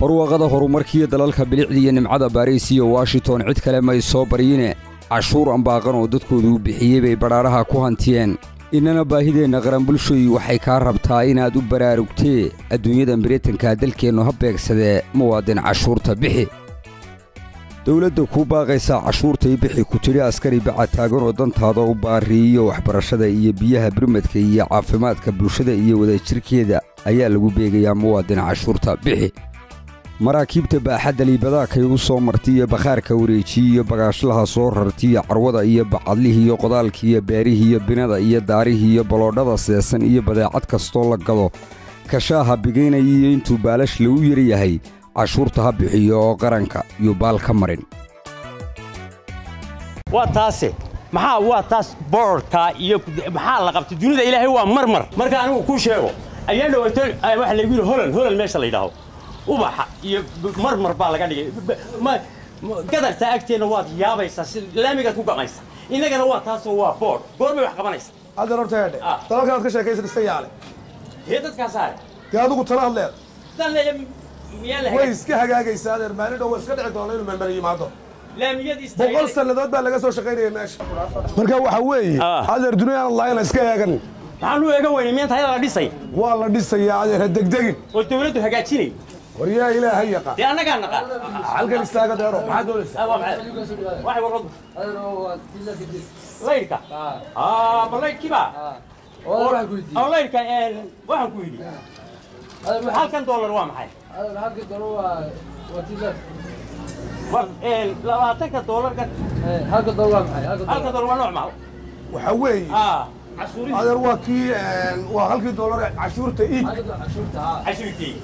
barwaaqada horumarkiiyo dalalka bilicda iyo nimcada baariis iyo washington cid kale may soo baryine cashuur ambaaqan oo dadkoodu bixiyey bay badhaadhaha ku hantiyeen innana baahideenna qaran bulshoy waxay kaa rabtaa inaad u baraarugtee adduunyada biritanka dalkeennu ha beegsadee muwaadin cashuurta bixi dawladda kuu baaqaysaa cashuurtay bixi ku tidhi askari baca taagan oo dantaada u baariiyo waxbarashada iyo biyaha birmadka iyo caafimaadka bulshada iyo wadajirkeeda ayaa lagu beegayaa muwaadin cashuurta. Bixi. Maraakiibta baaxadda liibadaakay u soo martiiyo bakhaarka wareejiyiyo bagaashlaha soo rartiyo carwada iyo bacadlihiiyo qodaalkiiyo beerihiiyo binada iyo daarihiiyo baloodhada seesan iyo badeecad kastoo la gado kashaaha bigaynaya iyo intuu baalash lagu yar yahay cashuurta ha bixiyo oo qaranka yuu baal ka marin. Waa taase maxaa waa taas boorka iyo maxaa la qabtay? Dunida ilaahay waa marmar. Marka anigu kuu sheego ayaa dhawaato waxa laygu yidhi holan holan meesha la yidhaaho. Ubaxa iyo marmar baa laga dhigay. Gadarta agteenna waad yaabaysaa si laamigaad ku gamaysa innagana waa taasoo waa boor goormay wax qabanaysa. Adeer horta heedhe dalalkan aad ka sheekaysan iska yaale. Hee dadkaasaare dee adigu tala had way iska hagaagaysaa adeer maalin dhow iska dhici doona inuu meelmel yimaado. Boqol sannadood baa laga soo shaqaynaya meesha. Marka waxaa weeye adeer dunia aan lahayn la iska eegan maxaan u eegan weynay miyaanta hayada la dhisay? Waa la dhisayaa adeer ha degdegin. Oo dawladdu hagaajinay. Waryaa ilaaha yaqaan. Dee annagaa naqaan halkan istaaga deero maxaad doonaysaa? Maxay waxay. Warradu laydhka ma laydhkiiba oo laydhka waxaan ku yidhi. Halkan dollar waa maxay labaatanka dollarka halka dollar waa nooc ma waxaa weeye adeer waa kii waa halkii dollar cashuurta iib cashuurtii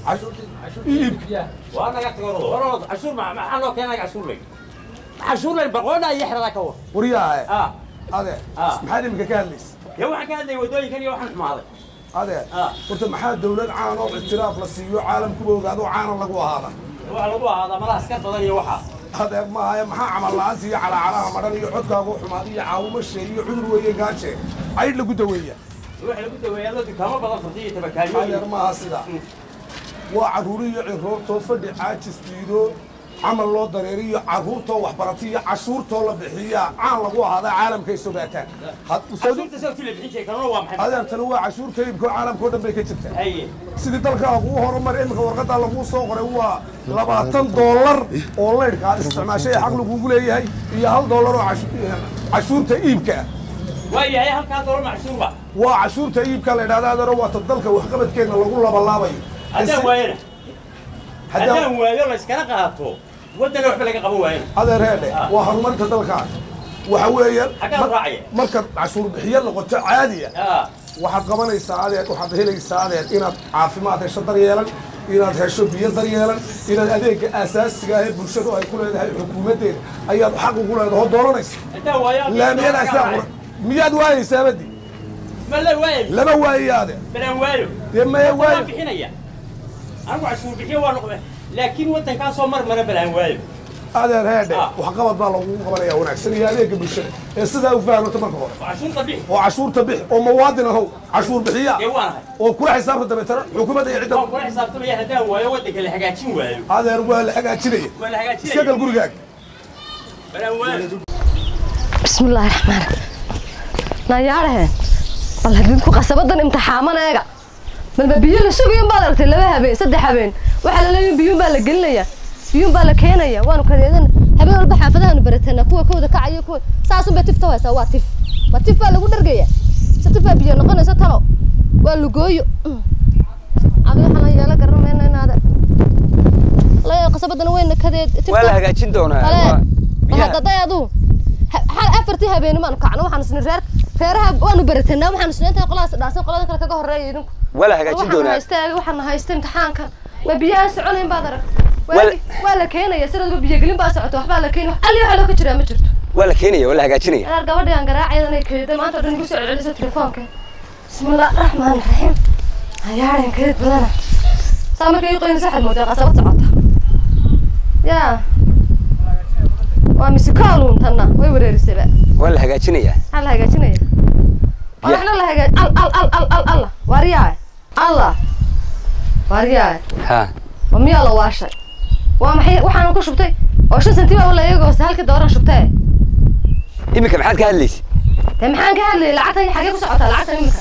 iibka waa naga tago warod cashuur maxaa noo keenay cashuur lay cashuur lay baqoodha iyo xeradaa ka war waryaahe adeer maxaad iminka ka hadlaysa dee waxaan ka hadlayay waddooyinkan iyo waxaan xumaaday adeer horta maxaa dawlad caan oo ictiraaf la siiyo caalamkuba ogaado caana lagu ahaada waxa lagu ahaadaa malaha askar badan iyo waxaa adeer maahaye maxaa camal la'aanta iyo calaacalaha madhan iyo codkaagu xumaad iyo caawimo sheey iyo cudur weeye gaaje caydh lagu daweeya waxa lagu daweeyaa dad dukaamo badan furtay iyo tabakaayo adeer maaha sidaa camal loo dareeriyo carruurtoo waxbarata iyo cashuurtoo la bixiyaa caan lagu ahaadaa caalamkay sogaataan adeertana waa cashuurta iibkoo caalamkao dhan bay ka jirtaa sidii dalkaa kuu horumar imika warqadaa laguu soo qoray waa labaatan dollar oo laydhka aad isticmaashay xaq lagugu leeyahay iyo hal dollar oo cashuurta iibka ah. Waa cashuurta iibka la yidhahda adeero waata dalka waxqabadkeenna lagu labalaabayo. Haddaan waayo la iskala qaato waddana waxba laga qaban waayo adeer heedhe waa horumarinta dalkaa waxa weeye xaggaan raacaya markaad cashuur bixiyo noqoto caadiya waxaad qabanaysaa adeer waxaad helaysaa adeer inaad caafimaad hesho daryeelan inaad hesho biyo daryeelan inaad adeega aasaasiga ah ee bulshadu ay ku leedahay xukuumaddeeda ayaad xaq ugu leedahay oo dooranaysa. Laamiyadaasaa qura miyaad waayaysaa badi lama waayo. Adeer balaan waayo dee maya waayo laakiin waddankaasoo mar mara balaan waayo. Adeer heedhe waxqabad baa lagugu qabanaya wanaagsan iyo adeega bulshada. Ee sidaa u fahamata marka hore oo cashuurta bix oo muwaadin ahow. Cashuur bixiya. Oo kula xisaabta dabeetana xukuumadda iyo cidda kula xisaabtamaya haddaan waayo waddanka la hagaajin waayo. Adeer waa la hagaajinaya. Iska gal gurigaaga bismillaahi raxmaan nayaaraheen bal hadidku qasabadan imtixaamaneega biyo la sugayan baad aragtay laba habeen saddex habeen waxaa la leeyahay biyuun baa la gelinaya biyuun baa la keenaya waanu kadeedana habeen walba xaafadahaanu baratana kuwa kooda kacayo kuwa saasun bay tifta haysaa waa tif ma tif baa lagu dhargaya se tif baa biyo noqonaysa talo waa lugooyo adi waxaan la yeela garanayna inaada la qasabadana weyna kadeed waa la hagaajin doonaa kale hadaday aduu hal afartii habeeni maanu kacno waxaanu isni reer reeraha waanu baratanaa waxaanu isni intaa qoladaas dhaasan qolada kale kaga horeeya idinku waa la hagaajin doonaa. waxaana haysta imtixaanka. Waa biyaha soconayn baad arag waa la keenaya sidaadba biyogelin baa socoto waxbaa la keenaya alli waxa loo ka jiraa ma jirto. Waa la keenaya waa la hagaajinaya. Adaar gabadhi aan garaacayadan ay keeday maanta o dhan igu soo celcelisa telefoonka. Bismillaah raxmaan raxiim hayaaren keed badana. Saa marka ii qoyn saxad moodaa qasabad socota. Yaa. Waa misikaaluun tanna way wareerisaba waa la hagaajinaya. Maxaa la hagaajinaya. Oo waxna la hagaaj al al al al al alla waaryahay alla waaryahay ha waa miyaa la waashay waa maxay waxaan ku shubtay oo shan senti baa la eegoosa halkii dooran shubtee iminka maxaad ka hadlaysay dee maxaan ka hadlayay lacagtan xagee ku socotaa lacagtan iminka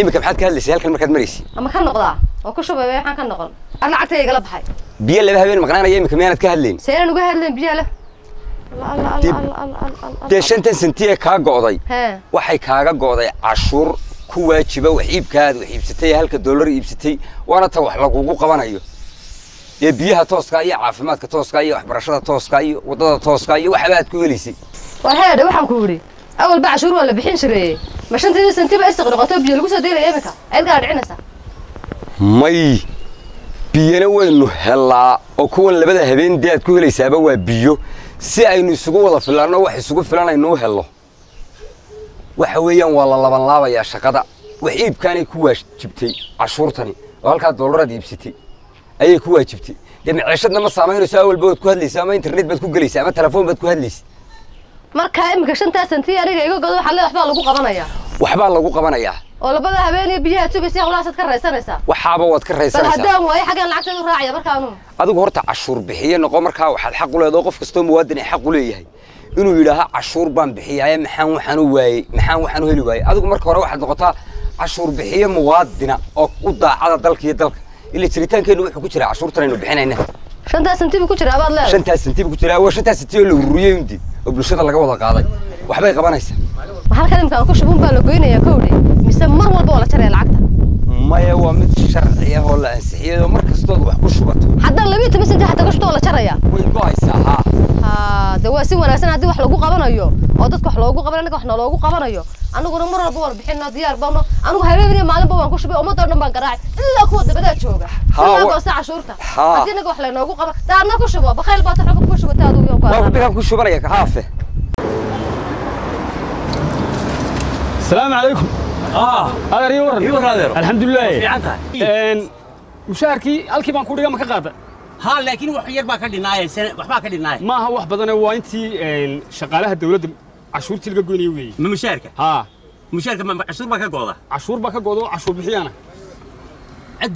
iminka maxaad ka hadlaysay halkan markaad maraysay ama ka noqdaa oo ku shubay waxaan ka noqon ar lacagta igala baxay biyo laba habeen maqnaanaya iminka miyaanad ka hadlayn seenan uga hadlayn biyaa leh alla alla Dib. alla alla alla alla dee shantan senti ee kaa go'day hee waxay kaaga go'day cashuur ku waajiba wax iibkaada wax iibsatay ee halka doolar iibsatay waana ta wax lagugu qabanayo. Dee biyaha tooska iyo caafimaadka tooska iyo waxbarashada tooska iyo waddada tooska iyo waxba aad ku helaysay. War heedhe waxaan ku yidhi awal ba cashuur waa la bixin jireeye ma shantii sentiba isiq noqoto biyo lagu soo daynaya iminka gaala dhicinaysaa. May biyana waynu helaa oo kuwan labada habeen dee aad ku helaysaaba waa biyo. Si aynu isugu wada filanno wax isugu filan aynuu helno waxa weeyaan waa la labanlaabayaa shaqada. Wax iibkaanay ku waajibtay cashuurtani. Oo halkaa doolaraad iibsatay ayay ku waajibtay. Dee maciishadna ma saamaynayso awalba waad ku hadlaysa ama internet baad ku gelaysa ama telefoon baad ku hadlaysa. Markaa iminka shantaa senti aniga iga godo waxaa le waxbaa lagu qabanayaa waxbaa lagu qabanayaa oo labada habeen iyo biyaha sugaysa hawlahaasaad ka raysanaysaa. Waxaaba waad ka bal raysanaysaa. haddaan waayo xaggaan lacagteedu raacaya markaanu adigu horta cashuur bixiye noqo markaa waxaad xaq u leedahay qof kastoo muwaadin ay xaq u leeyahay inuu yidhaaha cashuur baan bixiyaaye maxaan waxaan u waayey maxaan waxaan u heli waayey adigu marka hore waxaad noqotaa cashuur bixiye muwaadina oo u daacada dalka iyo dalka ila jiritaankeennu wuxuu ku jiraa cashuurtan aynu bixinayna shantaa senti buu ku jiraa baad leedahay shantaas sentiba ku jiraa waa shantaas senti oo la ururiyey undid oo bulshada laga wada qaaday waxbay qabanaysaa halkan iminkaan ku shubun baa la goynayaa kowdhe mise mar walba oo la jaraya lacagta maya waa mid sharci ah oo la ansixiyey oo mar kastood wax ku shubato haddaan labiyo toban senti xataa ka shubto oo la jaraya way go'aysaa haa de waa si wanaagsan haddii wax lagu qabanayo oo dadka wax loogu qabanayo wax naloogu qabanayo aniguna mar walba waan bixino diyaar baano anigu habeen iyo maalinba waan ku shubay ummadoo dhan baan garaacay ilaa kuwa dabadaa jooga wa- goosta cashuurta haddii naga wax laynoogu qaba daarna ku shubo bakayl baa taxoga ku shubata adigu iyo ku waa aqaan bikaan ku shubanaya ka haafe السلام عليكم آه هذا ري ورن أيوه هذا الحمد لله fiican tahay ان mushaharkii halkii baan ku dhiga ma ka qaada ha laakiin wax yar baa ka dhinaaya waxbaa ka dhinaaya ma aha wax badan waa intii een, shaqaalaha dawladda cashuurtii laga goynayay weeye ma mushaarka haa mushaarka ma cashuur baa ka gooda cashuur baa ka goodo cashuur bixiyaana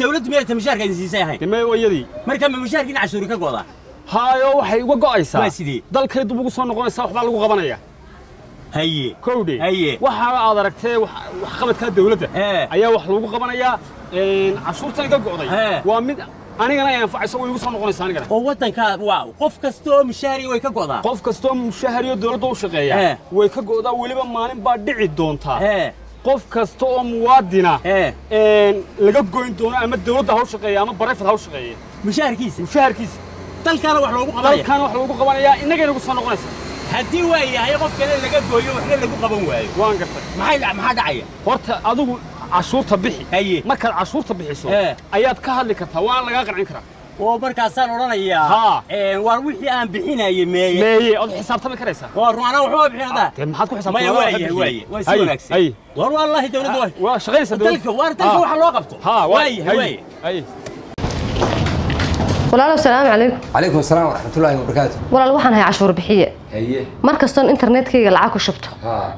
dawladdu meelta mushaarka idin siisay ahayn deme wayadii marka ma mushaarka in cashuuri ka gooda haayo waxay uga go'aysaa Waa sidee? dalkay dib ugu soo noqonaysaa waxbaa lagu qabanaya haye kowdhe Haye. waxa aad aragtee wax- waxqabadkaa dawladda Ee. ayaa wax lagu qabanayaa een, cashuurtan iga go'day Ee. waa mid anigana ay anfacayso way igu soo noqonaysaa anigana. Oo waddanka waa qof kasta oo mushaari way ka godaa. Qof kastoo mushahariyo dawladda u shaqeeya Ee. way ka go'daa weliba maalin baa dhici doontaa qof kasta oo muwaadina laga goyn doono ama dawladda ha u shaqeeya ama barefad ha u shaqeeya. Mushaarkiisa. Mushaharkiisa dalkana wax loogu qabanaya. Dalkan wax lagu qabanayaa innagay nagu soo noqonaysaa haddii waa yahay qof kale laga gooyo waxna lagu qaban waayo. Waan gartay. Maxay maxaa dhacaya? Horta adigu عشورتا بحي أي مكر عشورتا بحي سو أياد كهل لك ثوان لقاق عنكرا وبرك أسان ورانا يا ها وروحي أنا بحينا يا مي مي أضح حساب تبي كريسة وروحنا وحوا بحينا ذا تم حاطك حساب مي وعي وعي وعي أي وروح الله يدور دوي وش غير تلك وارتلك وح ها وعي وعي أي walaalo asalaamu calaykum calaykum asalaam waraxmatullaahi wabarakaatu walaal waxaan hay cashuur bixiye mar kastoon internetkayga lacag ku shubto.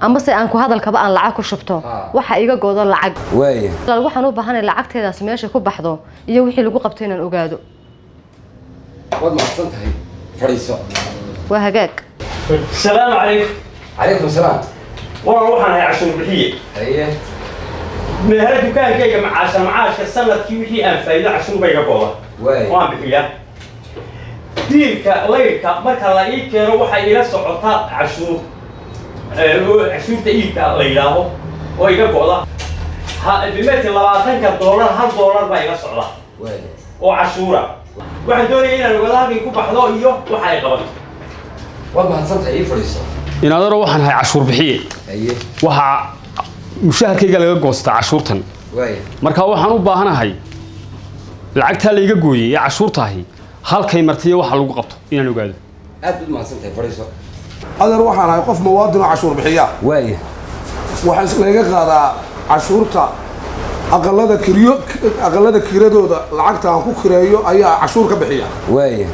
Amase aan ku hadalkaba aan lacag ku shubto. Waxaa iga goodo lacag. Waay walaal waxaan u baahanay lacagteedaas meesha ku baxdo iyo wixii lagu qabto inaan ogaado. Waad mahadsan tahay fadhiiso. Waa hagaag. Asalaamu calaykum calaykum asalaam walaal waxaan hay cashuur bixiye meehara dukaankayga macaasha macaashka sannadkii wixii aan faa'iido cashuur bayga gooda waan bixiyaa diilka laydhka marka la ii keeno waxay ila socotaa cashuur. Cashuurta iibka la yidhaaho oo iga go'da. Ha bimeeti labaatanka doolar hal doolar baa iga socda. Oo cashuura. Waxaan doonaya inaan ogaado halkay ku baxdo iyo waxa ay qabato waad ii fadhiiso? Waxaan ahay cashuur bixiye waxaa mushaharkayga laga goostaa cashuurtan. Marka waxaan u baahanahay lacagtaa layga gooyey ee cashuurtaahi halkay martiyo waxa lagu qabto inaan ogaado. Aad adeer waxaan ahay qof muwaadin oo cashuur bixiya? Waaya waxaa laga qaadaa cashuurta. Aqalada kiryo aqalada kiradooda lacagta aan ku kireeyo ayaa cashuur ka bixiya. Waaya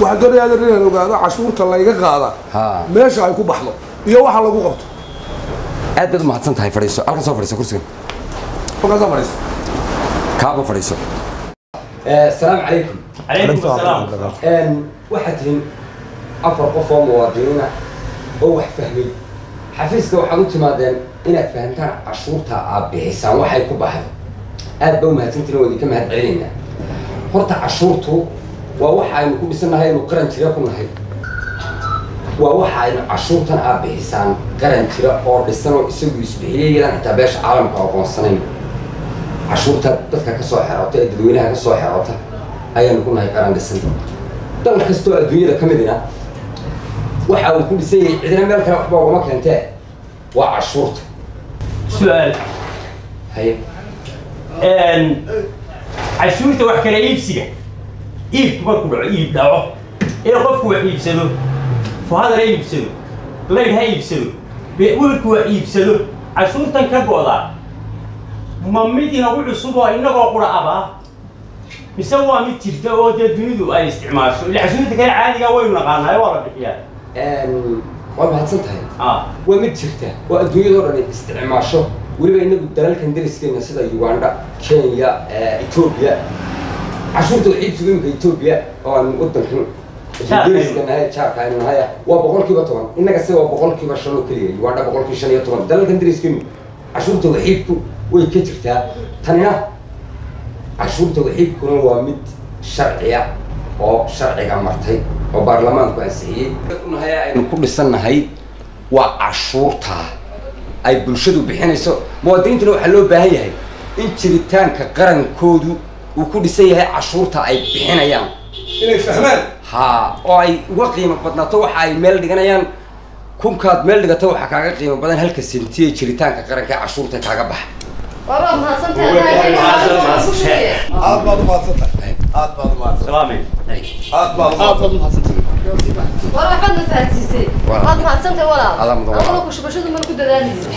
waxaan doonaya adeer inaan ogaado cashuurta layga qaada meesha ay ku baxdo iyo waxa lagu qabto. Aad baad u mahadsan tahay fadhiiso. Halkan soo fadhiiso kursigan. Halkaas soo fadhiiso. Kaaba fadhiiso asalaamu calaykum calaykum asalaam waxaad tihiin afar qof oo muwaadiniina oo wax fahmay xafiiska waxaad u timaadeen inaad fahamtaan cashuurta aad bixisaan. Waxay ku baxdo aad ba u mahadsantiin oo idinka mahad celinaynaa horta cashuurtu waa waxa aynu ku dhisannahay aynu qaran jira ku nahay. Waa waxa aynu cashuurtan aad bixisaan qaran jira oo dhisan oo isagu isbixiyay iyadan xitaa beesha caalamka aqoonsanayn cashuurta dadka ka soo xeroota ee dadweynaha ka soo xeroota ayaanu ku nahay qaran dhisan dal kastoo adduunyada ka midina waxa uu ku dhisan yahay cidina meel kale waxba ugama keentee? Waa cashuurta. Su'aal. Haye. Cashuurta wax kala iibsiga. Iibku markuu dhaco iib dhaco. Ee qofku wax iibsado fuhadar ha iibsado layd ha iibsado wiilku wax iibsado cashuurtan ka go'daa ma mid inagu cusub oo innagoo qura aba mise waa mid jirta oo dee dunidu ay isticmaasho? Ila cashuurta kale caadiga waynu naqaanayo waa la bixiyaa waa mahadsan tahay. Ah. Waa mid jirta oo adduunyadoo dhan isticmaasho. Weliba inagu dalalkan dariskeena sida uganda kenya etoobiya cashuurta wax iibsiga imika etoobiya oo aan wadankan dariska nahay jaarka aynu nahay. Waa boqol kiiba toban. Innaga se waa boqol kiiba shan oo keliya uganda boqol kiiba shan iyo toban. Dalalkan dariskeenu cashuurta waxiibku way ka jirtaa tanina cashuurta waxiibkuna waa mid sharciya oo sharciga martay oo baarlamaanku ansixiyey. Aynu ku dhisannahay waa cashuurta ay bulshadu bixinayso. Muwaadiniintuna waxaa loo baahan yahay in jiritaanka qarankoodu uu ku dhisan yahay cashuurta ay bixinayaan. Inay fahmaan? Ha oo ay uga qiimo badnaato waxa ay meel dhiganayaan. Kunkaad meel dhigato waxaa kaaga qiimo badan halka sentiye jiritaanka qaranka cashuurta kaaga baxa waaba mahadsantahay aad baad u mahadsan tahay aad baad u mahadsan salaamay aad baad u mahadsan war waxbaad na fahansiisay waad mahadsantahay walaal anaguna kushubashadu mana ku dadaalaysa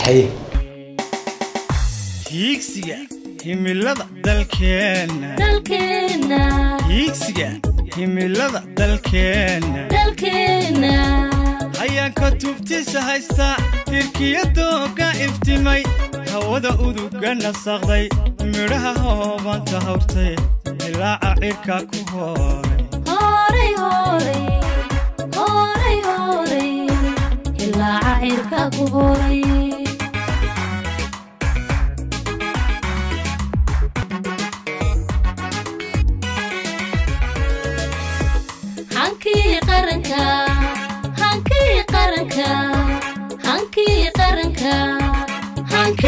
hiigsiga himilada dalkeenna dalkeena hiigsiga himilada dalkeenna dalkeena hayaanka tubtiisa haysta tirkiyadooga iftimay hawada uduga nasaqday midhaha hoobanta hawrtay ilaaca cirka ku hooray. Horay horay